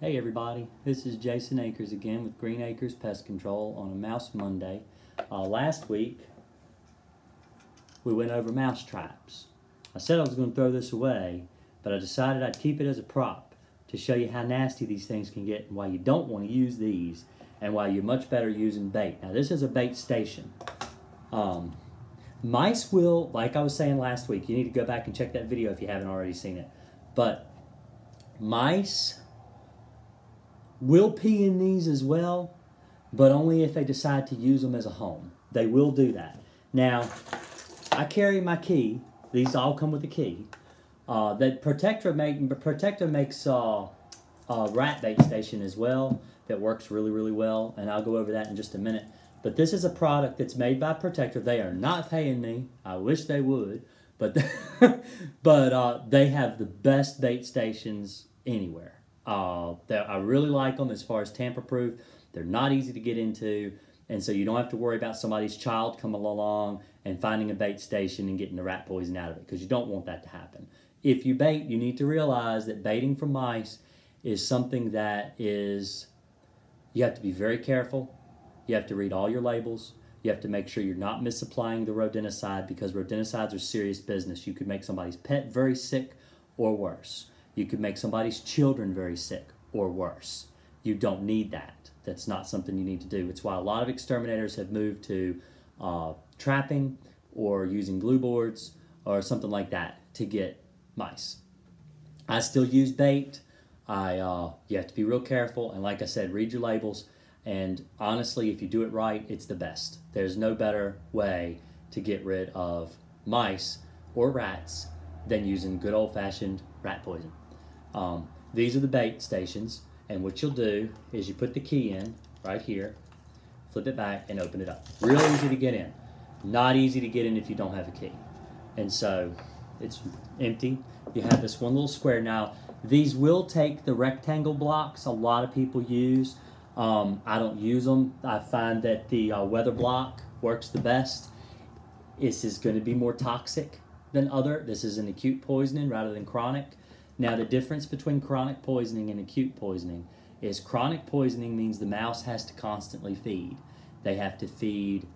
Hey everybody, this is Jason Akers again with Green Akers Pest Control on a Mouse Monday. Uh, last week we went over mouse traps. I said I was going to throw this away, but I decided I'd keep it as a prop to show you how nasty these things can get and why you don't want to use these and why you're much better using bait. Now this is a bait station. Um, mice will, like I was saying last week, you need to go back and check that video if you haven't already seen it, but mice will pee in these as well, but only if they decide to use them as a home. They will do that. Now, I carry my key. These all come with a key. Uh, that Protecta make Protecta makes uh, a rat bait station as well that works really really well, and I'll go over that in just a minute. But this is a product that's made by Protecta. They are not paying me. I wish they would, but but uh, they have the best bait stations anywhere. Uh, I really like them as far as tamper proof. They're not easy to get into, and so you don't have to worry about somebody's child coming along and finding a bait station and getting the rat poison out of it because you don't want that to happen. If you bait, you need to realize that baiting for mice is something that is, you have to be very careful. You have to read all your labels. You have to make sure you're not misapplying the rodenticide because rodenticides are serious business. You could make somebody's pet very sick or worse. You could make somebody's children very sick or worse. You don't need that. That's not something you need to do. It's why a lot of exterminators have moved to uh, trapping or using glue boards or something like that to get mice. I still use bait. I uh, you have to be real careful and like I said, read your labels. And honestly, if you do it right, it's the best. There's no better way to get rid of mice or rats than using good old fashioned rat poison. Um, these are the bait stations, and what you'll do is you put the key in right here, flip it back, and open it up. Real easy to get in. Not easy to get in if you don't have a key. And so it's empty. You have this one little square. Now, these will take the rectangle blocks a lot of people use. Um, I don't use them. I find that the uh, WeatherBlok works the best. This is going to be more toxic than other. This is an acute poisoning rather than chronic. Now, the difference between chronic poisoning and acute poisoning is chronic poisoning means the mouse has to constantly feed. They have to feed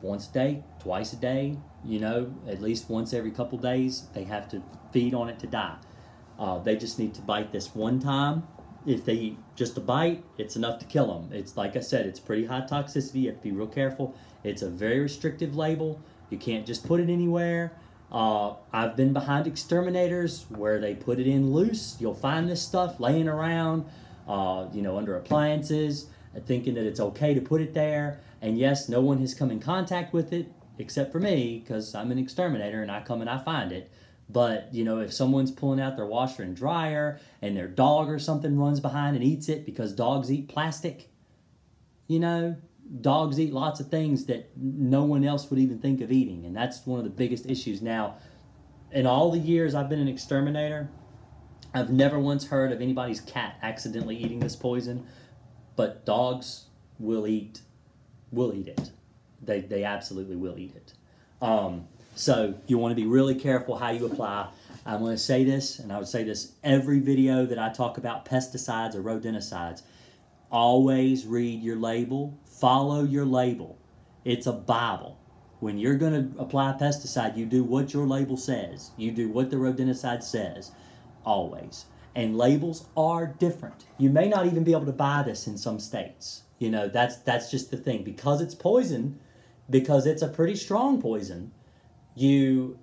once a day, twice a day, you know, at least once every couple days. They have to feed on it to die. Uh, they just need to bite this one time. If they eat just a bite, it's enough to kill them. It's like I said, it's pretty high toxicity. You have to be real careful. It's a very restrictive label. You can't just put it anywhere. Uh, I've been behind exterminators where they put it in loose. You'll find this stuff laying around, uh, you know, under appliances, thinking that it's okay to put it there. And yes, no one has come in contact with it except for me because I'm an exterminator and I come and I find it. But, you know, if someone's pulling out their washer and dryer and their dog or something runs behind and eats it because dogs eat plastic, you know, dogs eat lots of things that no one else would even think of eating, and that's one of the biggest issues. Now, in all the years I've been an exterminator, I've never once heard of anybody's cat accidentally eating this poison, but dogs will eat will eat it. They they absolutely will eat it. Um, so you want to be really careful how you apply. I'm going to say this, and I would say this every video that I talk about pesticides or rodenticides. Always read your label, follow your label. It's a Bible. When you're going to apply pesticide, you do what your label says. You do what the rodenticide says, always. And labels are different. You may not even be able to buy this in some states. You know, that's that's just the thing. Because it's poison, because it's a pretty strong poison, you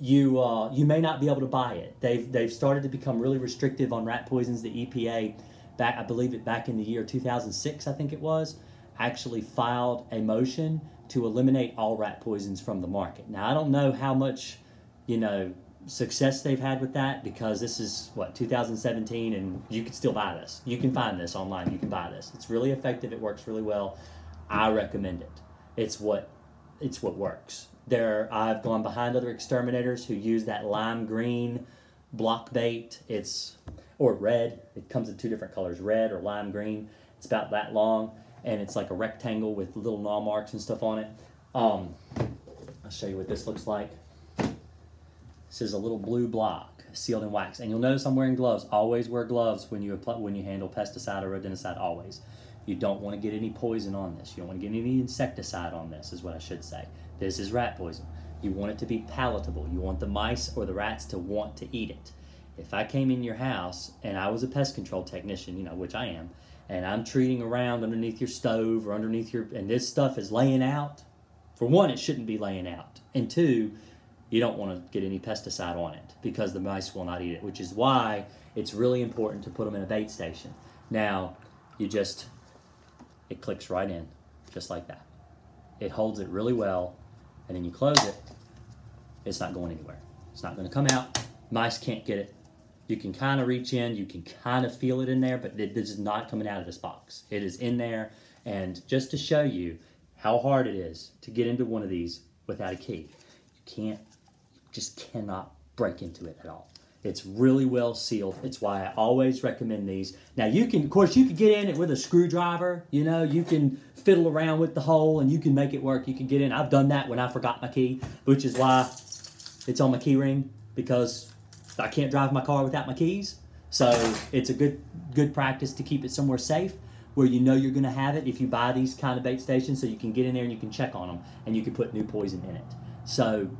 you uh, you may not be able to buy it. They've they've started to become really restrictive on rat poisons. The EPA back I believe it back in the year 2006 I think it was actually filed a motion to eliminate all rat poisons from the market. Now I don't know how much you know success they've had with that because this is what 2017 and you can still buy this. You can find this online. You can buy this. It's really effective. It works really well. I recommend it. It's what it's what works. There I've gone behind other exterminators who use that lime green block bait. It's or red. It comes in two different colors, red or lime green. It's about that long, and it's like a rectangle with little gnaw marks and stuff on it. Um, I'll show you what this looks like. This is a little blue block, sealed in wax. And you'll notice I'm wearing gloves. Always wear gloves when you apply, when you handle pesticide or rodenticide. Always. You don't want to get any poison on this. You don't want to get any insecticide on this. Is what I should say. This is rat poison. You want it to be palatable. You want the mice or the rats to want to eat it. If I came in your house and I was a pest control technician, you know, which I am, and I'm treating around underneath your stove or underneath your, and this stuff is laying out, for one, it shouldn't be laying out. And two, you don't want to get any pesticide on it because the mice will not eat it, which is why it's really important to put them in a bait station. Now, you just, it clicks right in, just like that. It holds it really well, and then you close it, it's not going anywhere. It's not going to come out. Mice can't get it. You can kind of reach in, you can kind of feel it in there, but it, this is not coming out of this box. It is in there, and just to show you how hard it is to get into one of these without a key, you can't, you just cannot break into it at all. It's really well sealed. It's why I always recommend these. Now you can, of course, you can get in it with a screwdriver. You know, you can fiddle around with the hole and you can make it work. You can get in. I've done that when I forgot my key, which is why it's on my key ring because I can't drive my car without my keys. So it's a good good practice to keep it somewhere safe where you know you're going to have it if you buy these kind of bait stations so you can get in there and you can check on them and you can put new poison in it. So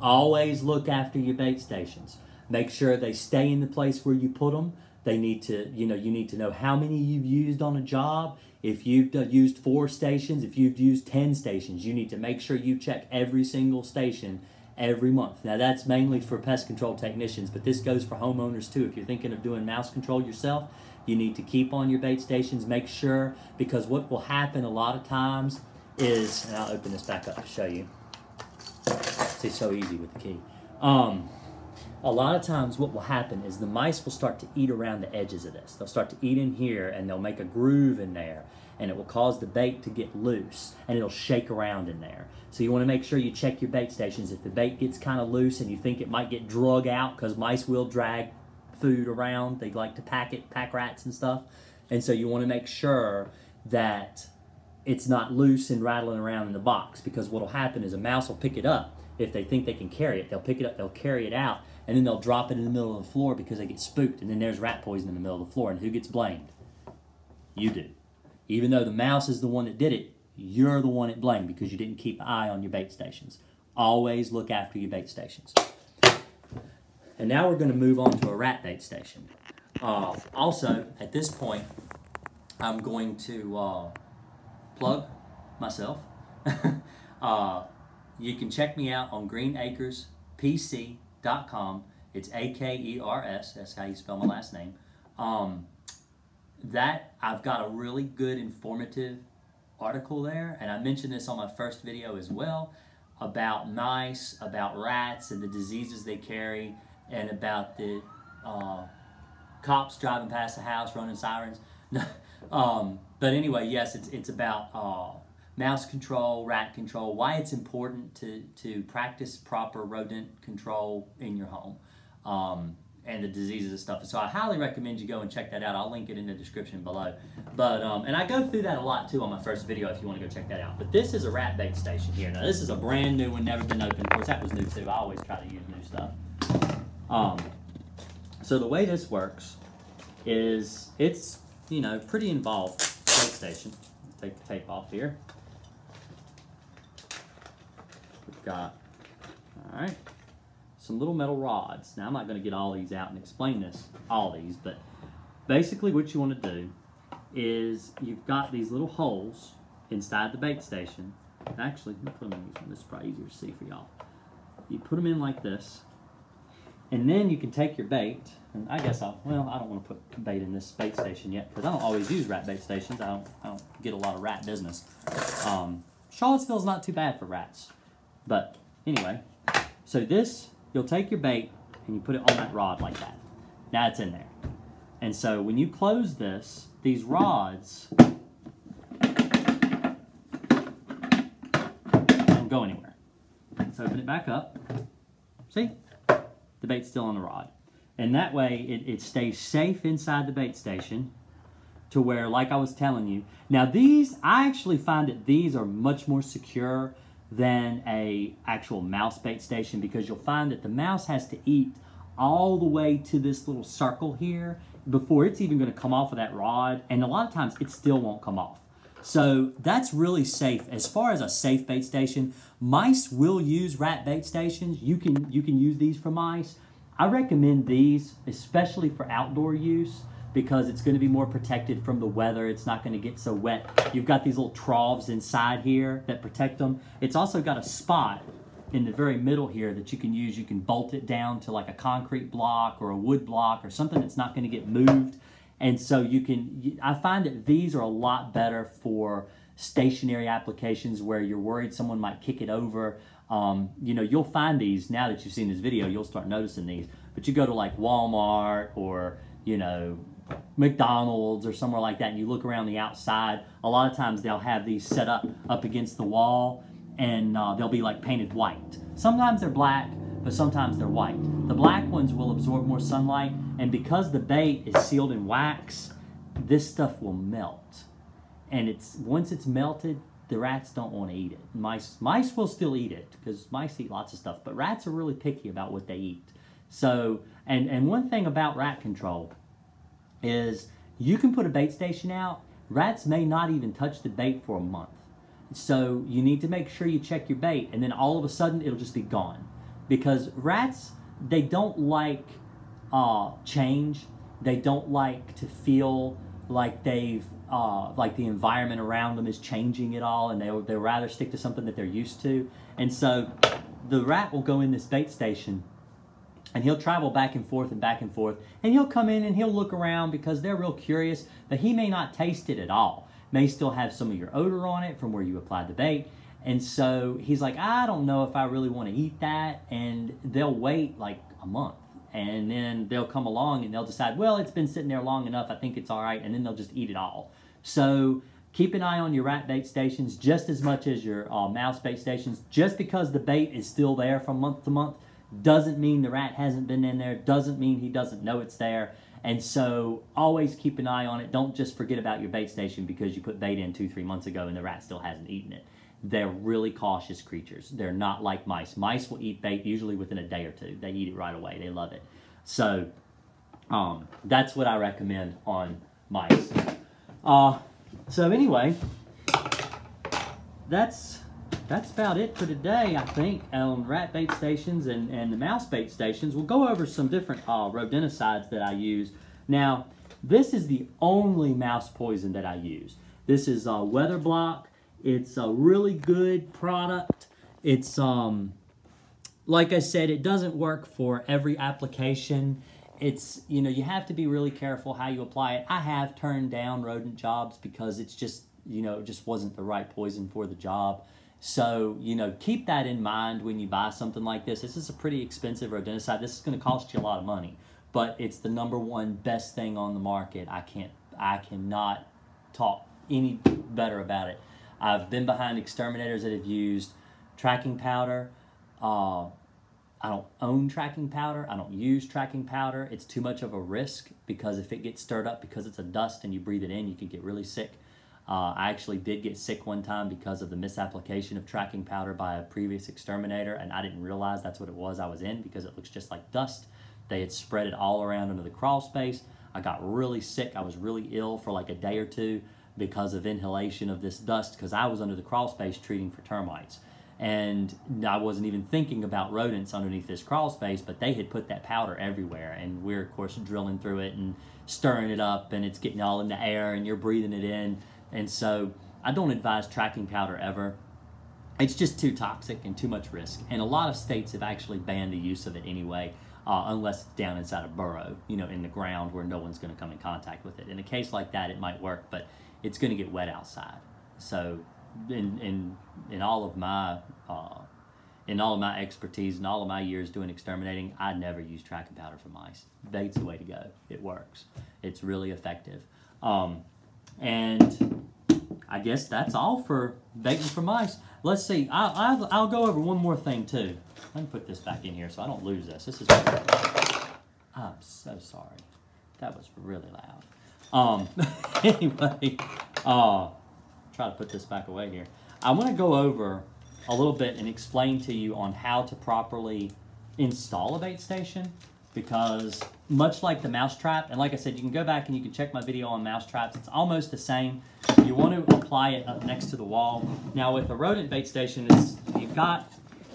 always look after your bait stations. Make sure they stay in the place where you put them. They need to, you know, you need to know how many you've used on a job. If you've used four stations, if you've used 10 stations, you need to make sure you check every single station every month. Now that's mainly for pest control technicians, but this goes for homeowners too. If you're thinking of doing mouse control yourself, you need to keep on your bait stations, make sure, because what will happen a lot of times is, and I'll open this back up to show you. It's so easy with the key. Um, a lot of times what will happen is the mice will start to eat around the edges of this. They'll start to eat in here and they'll make a groove in there and it will cause the bait to get loose and it'll shake around in there. So you want to make sure you check your bait stations. If the bait gets kind of loose and you think it might get drug out because mice will drag food around, they like to pack it, pack rats and stuff. And so you want to make sure that it's not loose and rattling around in the box because what will happen is a mouse will pick it up. If they think they can carry it, they'll pick it up, they'll carry it out, and then they'll drop it in the middle of the floor because they get spooked, and then there's rat poison in the middle of the floor. And who gets blamed? You do. Even though the mouse is the one that did it, you're the one at blame because you didn't keep an eye on your bait stations. Always look after your bait stations. And now we're going to move on to a rat bait station. Uh, also, at this point, I'm going to uh, plug myself. uh, you can check me out on greenakerspc.com. It's A K E R S. That's how you spell my last name. Um, that I've got a really good informative article there, and I mentioned this on my first video as well about mice, about rats and the diseases they carry, and about the uh, cops driving past the house running sirens. um, but anyway, yes, it's, it's about uh, mouse control, rat control, why it's important to, to practice proper rodent control in your home. Um, and the diseases and stuff. So I highly recommend you go and check that out. I'll link it in the description below. But um, and I go through that a lot too on my first video if you want to go check that out. But this is a rat bait station here. Now this is a brand new one, never been opened. Of course that was new too. I always try to use new stuff. Um, so the way this works is it's you know pretty involved bait station. Take the tape off here. Got all right some little metal rods. Now I'm not going to get all these out and explain this, all these, but basically what you want to do is you've got these little holes inside the bait station. Actually, let me put them in this one. This is probably easier to see for y'all. You put them in like this, and then you can take your bait, and I guess I'll, well, I don't want to put bait in this bait station yet, because I don't always use rat bait stations. I don't, I don't get a lot of rat business. Um, Charlottesville's not too bad for rats. But anyway, so this you'll take your bait and you put it on that rod like that. Now it's in there. And so when you close this, these rods don't go anywhere. Let's open it back up. See? The bait's still on the rod. And that way it, it stays safe inside the bait station to where, like I was telling you, now these, I actually find that these are much more secure than a actual mouse bait station because you'll find that the mouse has to eat all the way to this little circle here before it's even going to come off of that rod. And a lot of times it still won't come off. So that's really safe. As far as a safe bait station, mice will use rat bait stations. You can, you can use these for mice. I recommend these, especially for outdoor use because it's going to be more protected from the weather. It's not going to get so wet. You've got these little troughs inside here that protect them. It's also got a spot in the very middle here that you can use. You can bolt it down to like a concrete block or a wood block or something that's not going to get moved. And so you can, I find that these are a lot better for stationary applications where you're worried someone might kick it over. Um, you know, you'll find these now that you've seen this video, you'll start noticing these. But you go to like Walmart or, you know, McDonald's or somewhere like that, and you look around the outside, a lot of times they'll have these set up up against the wall, and uh, they'll be like painted white. Sometimes they're black, but sometimes they're white. The black ones will absorb more sunlight, and because the bait is sealed in wax, this stuff will melt. And it's once it's melted, the rats don't want to eat it. Mice mice will still eat it because mice eat lots of stuff, but rats are really picky about what they eat. So, and and one thing about rat control is you can put a bait station out. Rats may not even touch the bait for a month. So you need to make sure you check your bait and then all of a sudden it'll just be gone. Because rats, they don't like uh, change. They don't like to feel like they've uh, like the environment around them is changing at all and they they rather stick to something that they're used to. And so the rat will go in this bait station and he'll travel back and forth and back and forth. And he'll come in and he'll look around because they're real curious but he may not taste it at all. May still have some of your odor on it from where you applied the bait. And so he's like i don't know if i really want to eat that. And they'll wait like a month. And then they'll come along and they'll decide well it's been sitting there long enough. I think it's all right. And then they'll just eat it all. So keep an eye on your rat bait stations just as much as your uh, mouse bait stations just because the bait is still there from month to month doesn't mean the rat hasn't been in there, doesn't mean he doesn't know it's there. And so always keep an eye on it. Don't just forget about your bait station because you put bait in two, three months ago and the rat still hasn't eaten it. They're really cautious creatures. They're not like mice. Mice will eat bait usually within a day or two. They eat it right away. They love it. So um, that's what I recommend on mice. Uh, so anyway, that's that's about it for today, I think, on rat bait stations and, and the mouse bait stations. We'll go over some different uh, rodenticides that I use. Now, this is the only mouse poison that I use. This is uh, WeatherBlok. It's a really good product. It's, um, like I said, it doesn't work for every application. It's, you know, you have to be really careful how you apply it. I have turned down rodent jobs because it's just, you know, it just wasn't the right poison for the job. So, you know, keep that in mind when you buy something like this. This is a pretty expensive rodenticide. This is going to cost you a lot of money, but it's the number one best thing on the market. I can't, I cannot talk any better about it. I've been behind exterminators that have used tracking powder. Uh, I don't own tracking powder. I don't use tracking powder. It's too much of a risk because if it gets stirred up because it's a dust and you breathe it in, you could get really sick. Uh, I actually did get sick one time because of the misapplication of tracking powder by a previous exterminator, and I didn't realize that's what it was I was in because it looks just like dust. They had spread it all around under the crawl space. I got really sick. I was really ill for like a day or two because of inhalation of this dust because I was under the crawl space treating for termites. And I wasn't even thinking about rodents underneath this crawl space, but they had put that powder everywhere. And we're, of course, drilling through it and stirring it up, and it's getting all in the air, and you're breathing it in and so I don't advise tracking powder ever. It's just too toxic and too much risk. And a lot of states have actually banned the use of it anyway, uh, unless it's down inside a burrow, you know, in the ground where no one's going to come in contact with it. In a case like that, it might work, but it's going to get wet outside. So, in in in all of my uh, in all of my expertise and all of my years doing exterminating, I never use tracking powder for mice. Bait's the way to go. It works. It's really effective. Um, and I guess that's all for baiting for mice. Let's see. I'll, I'll, I'll, go over one more thing too. Let me put this back in here so I don't lose this. This is. I'm so sorry. That was really loud. Um. anyway, uh, try to put this back away here. I want to go over a little bit and explain to you on how to properly install a bait station. Because much like the mouse trap, and like I said, you can go back and you can check my video on mouse traps. It's almost the same. You want to apply it up next to the wall. Now with a rodent bait station, it's, you've got,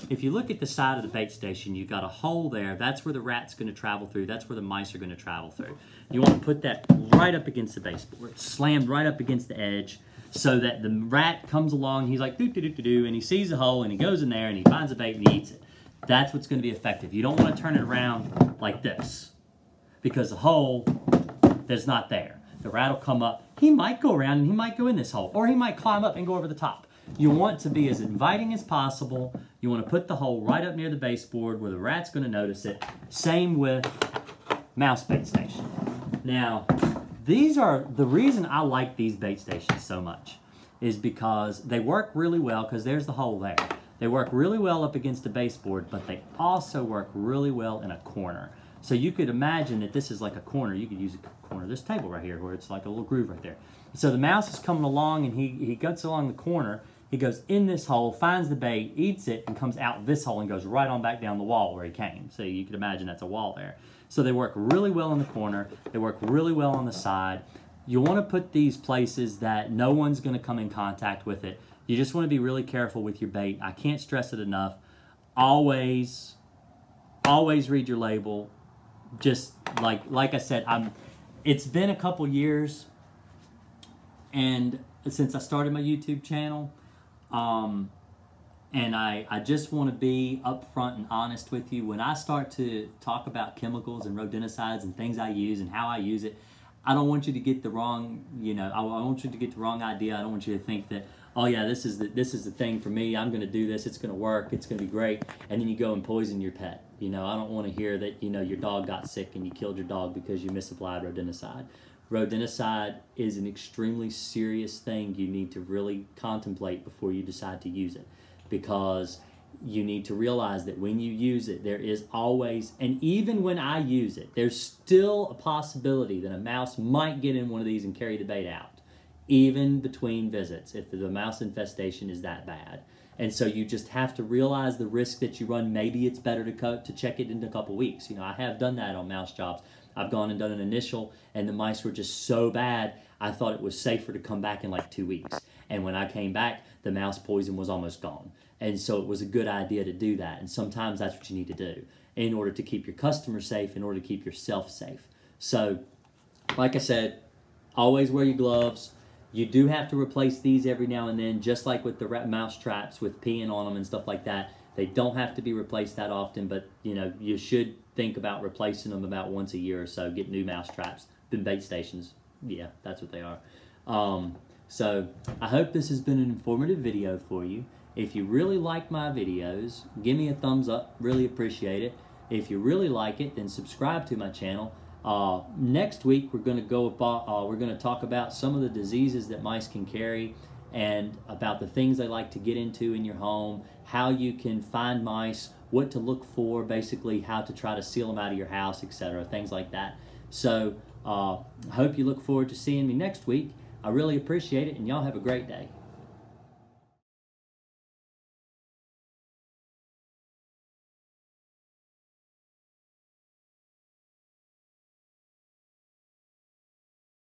if you look at the side of the bait station, you've got a hole there. That's where the rat's going to travel through. That's where the mice are going to travel through. You want to put that right up against the baseboard, slammed right up against the edge so that the rat comes along, he's like, doo doo doo doo, and he sees the hole and he goes in there and he finds a bait and he eats it. That's what's going to be effective. You don't want to turn it around like this because the hole is not there. The rat will come up. He might go around and he might go in this hole or he might climb up and go over the top. You want to be as inviting as possible. You want to put the hole right up near the baseboard where the rat's going to notice it. Same with mouse bait station. Now, these are the reason I like these bait stations so much is because they work really well because there's the hole there. They work really well up against the baseboard, but they also work really well in a corner. So you could imagine that this is like a corner. You could use a corner this table right here where it's like a little groove right there. So the mouse is coming along and he, he guts along the corner. He goes in this hole, finds the bait, eats it, and comes out this hole and goes right on back down the wall where he came. So you could imagine that's a wall there. So they work really well in the corner. They work really well on the side. You want to put these places that no one's going to come in contact with it. You just want to be really careful with your bait. I can't stress it enough. Always, always read your label. Just like like I said, I'm. It's been a couple years, and since I started my YouTube channel, um, and I, I just want to be upfront and honest with you. When I start to talk about chemicals and rodenticides and things I use and how I use it, I don't want you to get the wrong, you know, I, I want you to get the wrong idea. I don't want you to think that, oh yeah, this is the this is the thing for me. I'm going to do this. It's going to work. It's going to be great. And then you go and poison your pet. You know, I don't want to hear that you know your dog got sick and you killed your dog because you misapplied rodenticide. Rodenticide is an extremely serious thing you need to really contemplate before you decide to use it, because you need to realize that when you use it, there is always, and even when I use it, there's still a possibility that a mouse might get in one of these and carry the bait out even between visits if the mouse infestation is that bad. And so you just have to realize the risk that you run. Maybe it's better to cut, to check it in a couple weeks. You know, I have done that on mouse jobs. I've gone and done an initial, and the mice were just so bad. I thought it was safer to come back in like two weeks. And when I came back, the mouse poison was almost gone. And so it was a good idea to do that. And sometimes that's what you need to do in order to keep your customer safe, in order to keep yourself safe. So, like I said, always wear your gloves you do have to replace these every now and then, just like with the mouse traps with peeing on them and stuff like that. They don't have to be replaced that often, but you know you should think about replacing them about once a year or so. Get new mouse traps. Then bait stations, yeah, that's what they are. Um, so I hope this has been an informative video for you. If you really like my videos, give me a thumbs up. Really appreciate it. If you really like it, then subscribe to my channel. Uh, next week, we're going to go about, uh, we're going to talk about some of the diseases that mice can carry and about the things they like to get into in your home, how you can find mice, what to look for, basically how to try to seal them out of your house, etc., things like that. So uh, I hope you look forward to seeing me next week. I really appreciate it, and y'all have a great day.